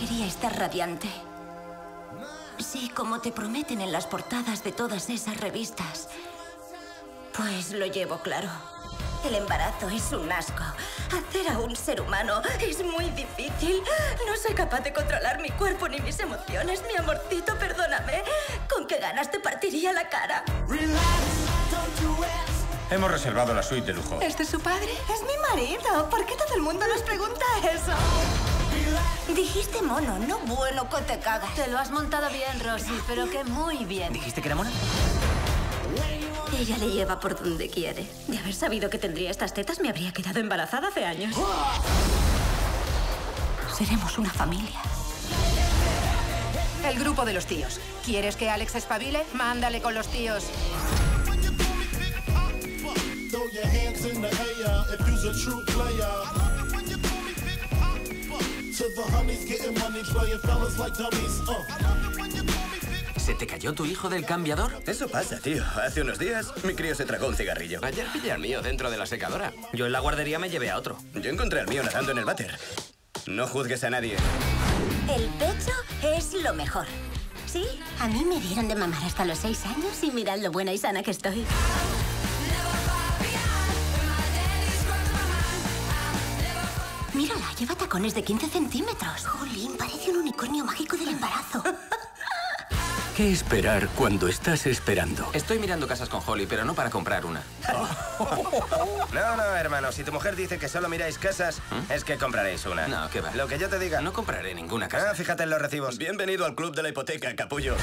quería estar radiante. Sí, como te prometen en las portadas de todas esas revistas. Pues lo llevo claro. El embarazo es un asco. Hacer a un ser humano es muy difícil. No soy capaz de controlar mi cuerpo ni mis emociones. Mi amorcito, perdóname. ¿Con qué ganas te partiría la cara? Hemos reservado la suite de lujo. ¿Este es su padre? Es mi marido. ¿Por qué todo el mundo nos pregunta? Dijiste mono, no bueno que te cagas. Te lo has montado bien, Rosy, pero que muy bien. ¿Dijiste que era mona? Ella le lleva por donde quiere. De haber sabido que tendría estas tetas, me habría quedado embarazada hace años. Seremos una familia. El grupo de los tíos. ¿Quieres que Alex espabile? Mándale con los tíos. To the honeys getting money, playing fellas like dummies. Uh. ¿Se te cayó tu hijo del cambiador? Eso pasa, tío. Hace unos días mi crío se tragó un cigarrillo. Ayer pillé al mío dentro de la secadora. Yo en la guardería me llevé a otro. Yo encontré al mío nadando en el váter. No juzgues a nadie. El pecho es lo mejor. ¿Sí? A mí me dieron de mamar hasta los seis años y mirad lo buena y sana que estoy. Mírala, lleva tacones de 15 centímetros. Jolín, parece un unicornio mágico del embarazo. ¿Qué esperar cuando estás esperando? Estoy mirando casas con Holly, pero no para comprar una. No, no, hermano. Si tu mujer dice que solo miráis casas, es que compraréis una. No, ¿qué va? Lo que yo te diga. No compraré ninguna casa. Ah, fíjate en los recibos. Bienvenido al club de la hipoteca, capullo.